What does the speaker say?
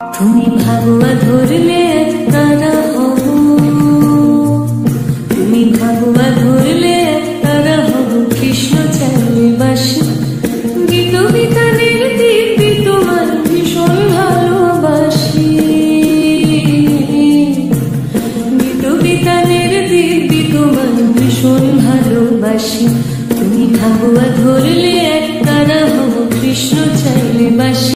তুমি ভাগুয়া ধরলে তারা হব। তুমি ভাগুয়া ধরলে তারা হব। কৃষ্ণ চাইলে বাসি। গীত বিতানের দিব্যি তোমার ভীষণ ভালোবাসি। গীত বিতানের দিব্যি তোমার ভীষণ ভালোবাসি। তুমি ভাগুয়া ধরলে